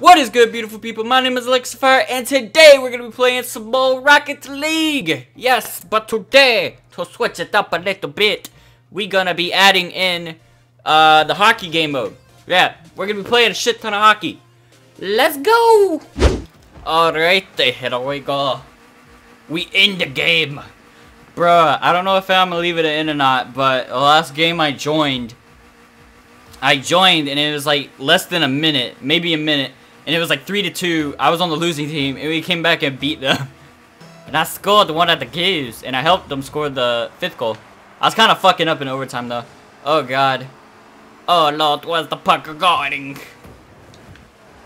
What is good, beautiful people? My name is Alexsifire, and today we're going to be playing some more Rocket League. Yes, but today, to switch it up a little bit, we're going to be adding in uh, the hockey game mode. Yeah, we're going to be playing a shit ton of hockey. Let's go! Alright, here we go. We in the game. Bruh, I don't know if I'm going to leave it in or not, but the last game I joined, I joined and it was like less than a minute, maybe a minute, and it was like 3 to 2. I was on the losing team, and we came back and beat them. And I scored the one of the games, and I helped them score the fifth goal. I was kind of fucking up in overtime, though. Oh, God. Oh, Lord, where's the puck going?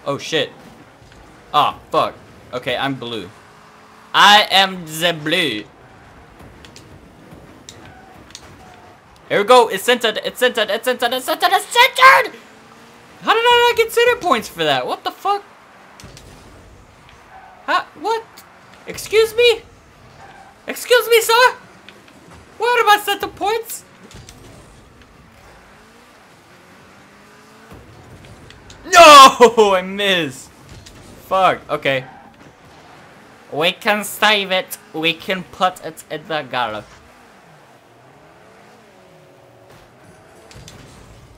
Oh, shit. Oh, fuck. Okay, I'm blue. I am the blue. Here we go. It's centered. It's centered. It's centered. It's centered. It's centered. I not get center points for that? What the fuck? Huh? What? Excuse me? Excuse me, sir? What about center points? No! I missed. Fuck. Okay. We can save it. We can put it in the goal.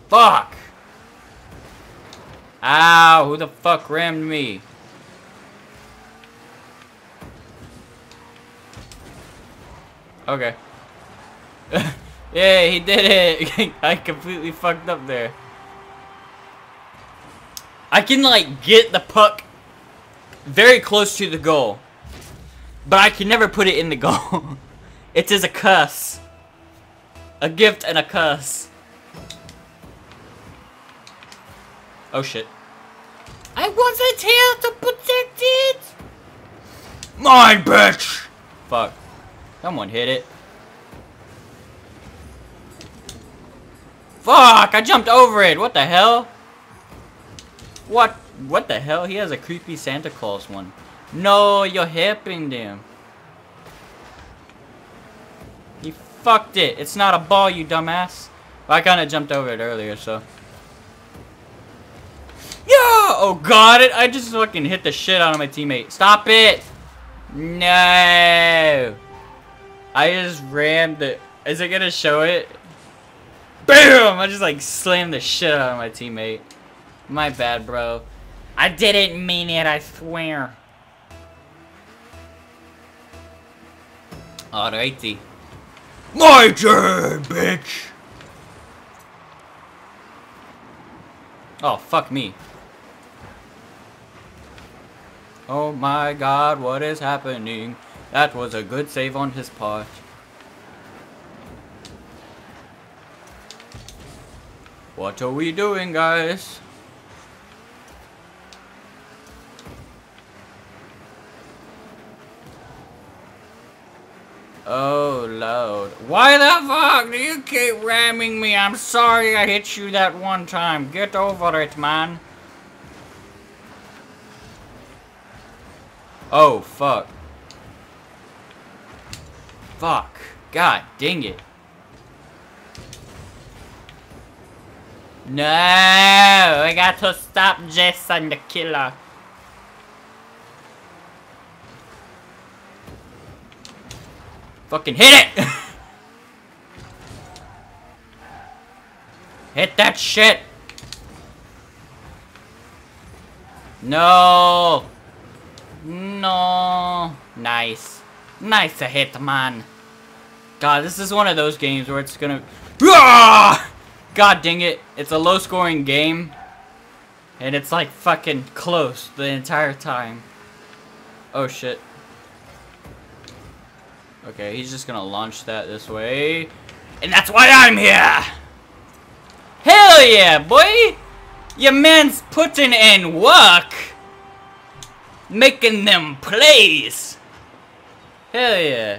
Fuck! Ow, who the fuck rammed me? Okay. yeah, he did it! I completely fucked up there. I can, like, get the puck very close to the goal. But I can never put it in the goal. it is a cuss. A gift and a cuss. Oh shit. I wasn't here to protect it! Mine, bitch! Fuck. Someone hit it. Fuck! I jumped over it! What the hell? What? What the hell? He has a creepy Santa Claus one. No, you're helping them. He fucked it. It's not a ball, you dumbass. Well, I kind of jumped over it earlier, so. Oh god, it! I just fucking hit the shit out of my teammate. Stop it! No! I just rammed it. Is it gonna show it? BAM! I just like slammed the shit out of my teammate. My bad, bro. I didn't mean it, I swear. Alrighty. My turn, bitch! Oh, fuck me. Oh my god, what is happening? That was a good save on his part. What are we doing, guys? Oh, Lord. Why the fuck do you keep ramming me? I'm sorry I hit you that one time. Get over it, man. Oh, fuck. Fuck. God dang it. No, I got to stop Jason the killer. Fucking hit it! hit that shit! No! Nice. Nice to hit, man. God, this is one of those games where it's gonna... Ah! God dang it. It's a low-scoring game. And it's like fucking close the entire time. Oh, shit. Okay, he's just gonna launch that this way. And that's why I'm here! Hell yeah, boy! Your man's putting in work! making them plays. Hell yeah.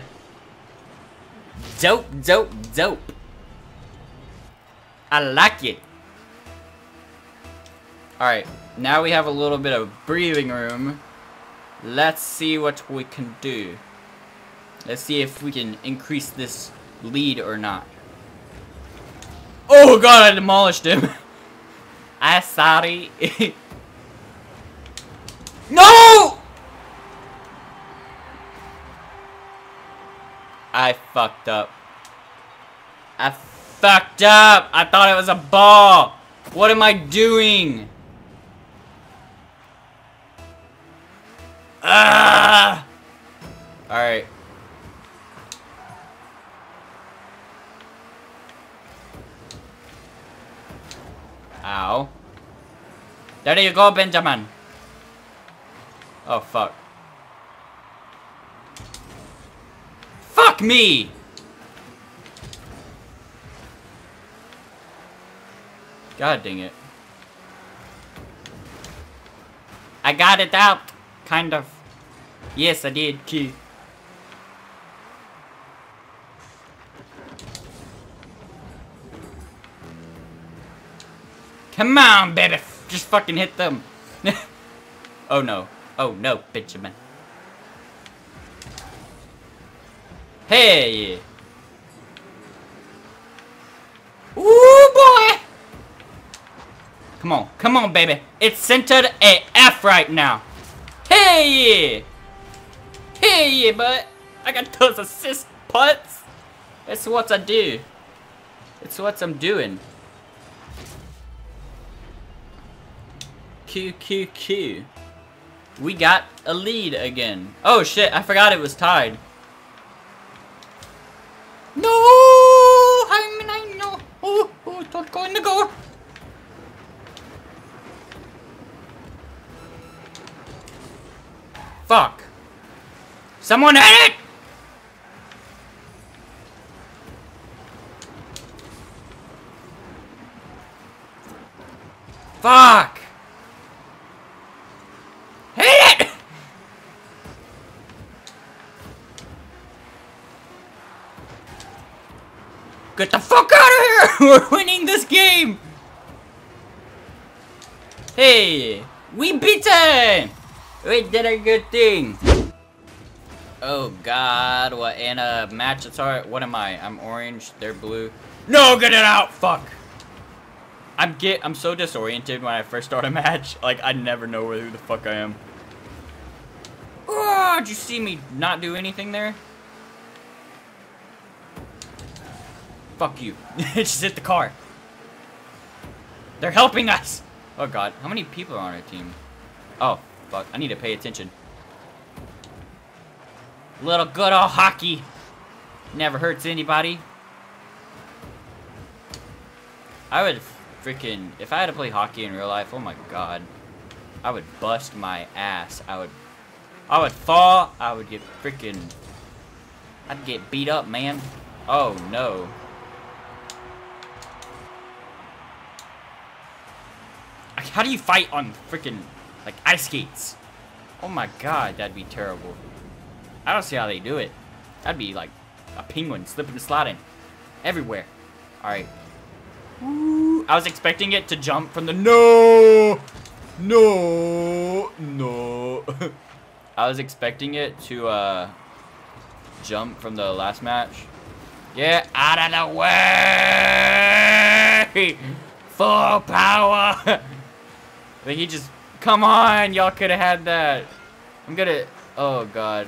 Dope, dope, dope. I like it. Alright, now we have a little bit of breathing room. Let's see what we can do. Let's see if we can increase this lead or not. Oh god, I demolished him. I sorry. I fucked up. I fucked up. I thought it was a ball. What am I doing? Ah! Alright. Ow. There you go, Benjamin. Oh, fuck. Fuck me! God dang it. I got it out. Kind of. Yes, I did, Key. Come on, baby. Just fucking hit them. oh no. Oh no, Benjamin. Hey! Ooh, boy! Come on, come on, baby. It's centered AF right now. Hey! Hey, but I got those assist putts. That's what I do. It's what I'm doing. Q, Q, Q. We got a lead again. Oh shit, I forgot it was tied. No! I mean, I know. Oh, oh, don't go in the goal. Fuck. Someone hit it! Fuck! Get the fuck out of here! We're winning this game! Hey! We beat it! We did a good thing! Oh god, what in a uh, match it's hard. What am I? I'm orange, they're blue. No, get it out! Fuck! I'm get I'm so disoriented when I first start a match. Like I never know where who the fuck I am. Oh, did you see me not do anything there? Fuck you. It's just hit the car. They're helping us! Oh god, how many people are on our team? Oh, fuck. I need to pay attention. Little good old hockey. Never hurts anybody. I would freaking... If I had to play hockey in real life, oh my god. I would bust my ass. I would... I would fall. I would get freaking... I'd get beat up, man. Oh, no. How do you fight on freaking, like, ice skates? Oh my god, that'd be terrible. I don't see how they do it. That'd be like a penguin slipping and sliding everywhere. Alright. I was expecting it to jump from the no, no, no. I was expecting it to uh, jump from the last match. Get out of the way! Full power! but he just, come on, y'all could have had that. I'm good at, oh god.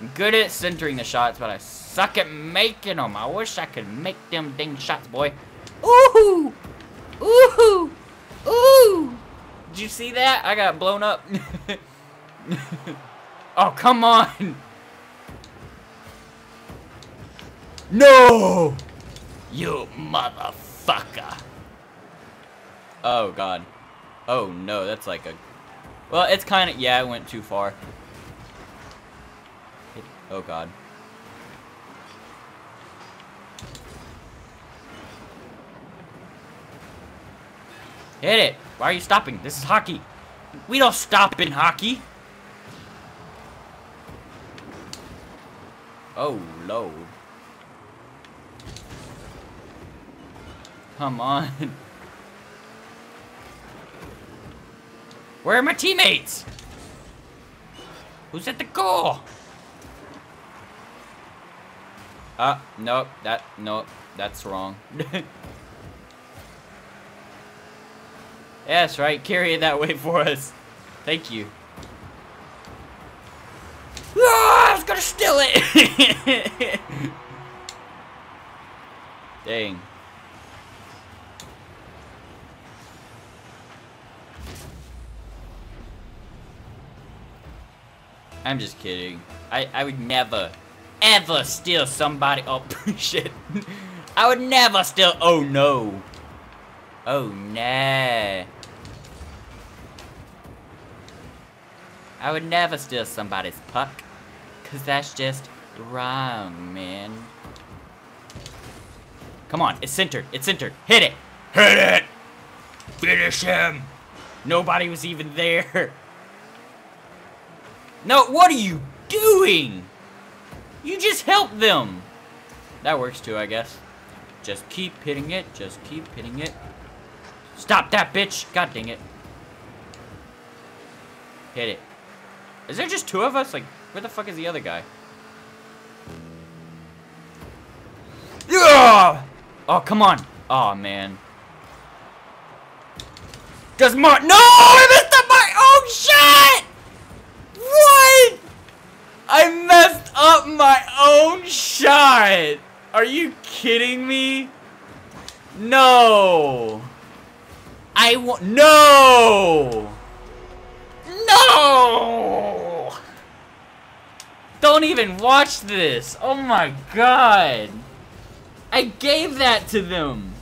I'm good at centering the shots, but I suck at making them. I wish I could make them ding shots, boy. Ooh! Ooh! Ooh! Did you see that? I got blown up. oh, come on! No! You motherfucker! Oh, God. Oh, no, that's like a... Well, it's kind of... Yeah, I went too far. Oh god. Hit it! Why are you stopping? This is hockey. We don't stop in hockey. Oh, load. Come on. Where are my teammates? Who's at the goal? Uh, nope, that, nope, that's wrong. yes, right, carry it that way for us. Thank you. Ah, I was gonna gonna steal it! Dang. I'm just kidding. I, I would never, ever steal somebody- oh, shit. I would never steal- oh no. Oh nah. I would never steal somebody's puck. Cause that's just wrong, man. Come on, it's centered, it's centered. Hit it! Hit it! Finish him! Nobody was even there. No, what are you doing? You just helped them. That works too, I guess. Just keep hitting it, just keep hitting it. Stop that, bitch! God dang it. Hit it. Is there just two of us? Like, where the fuck is the other guy? Yeah! Oh, come on. Oh, man. Does Mark- No! I messed up my oh, own shot! I messed up my own shot! Are you kidding me? No! I want- No! No! Don't even watch this! Oh my god! I gave that to them!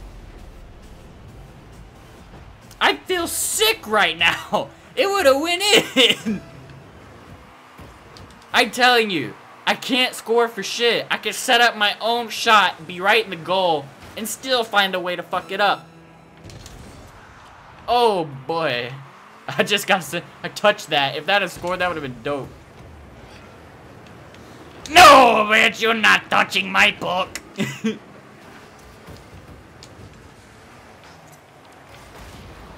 I feel sick right now! It would've went in! I'm telling you, I can't score for shit. I can set up my own shot, be right in the goal, and still find a way to fuck it up. Oh boy. I just got to, I touched that. If that had scored, that would have been dope. No, bitch, you're not touching my book.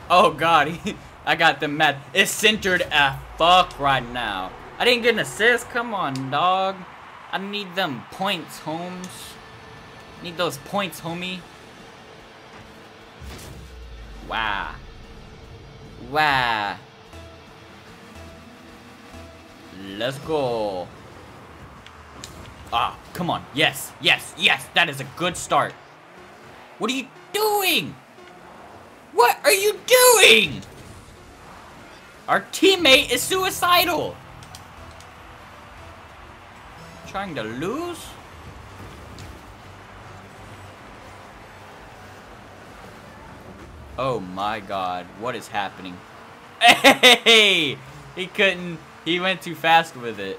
oh god, I got them mad. It's centered a fuck right now. I didn't get an assist. Come on, dog. I need them points, Holmes. Need those points, homie. Wow. Wow. Let's go. Ah, come on. Yes, yes, yes. That is a good start. What are you doing? What are you doing? Our teammate is suicidal. Trying to lose? Oh my god, what is happening? Hey! He couldn't, he went too fast with it.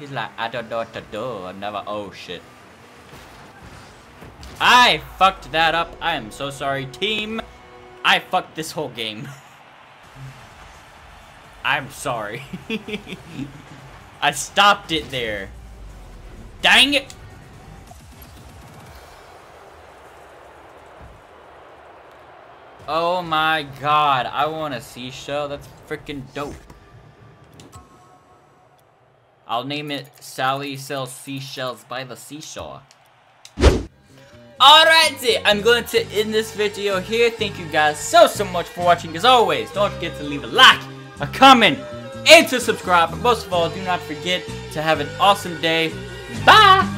He's like, I don't know what to do, I never, oh shit. I fucked that up, I am so sorry, team. I fucked this whole game. I'm sorry. I stopped it there. Dang it! Oh my god, I want a seashell. That's freaking dope. I'll name it Sally Sells Seashells by the Seashore. Alrighty, I'm going to end this video here. Thank you guys so, so much for watching. As always, don't forget to leave a like, a comment, and to subscribe. But most of all, do not forget to have an awesome day. Bye!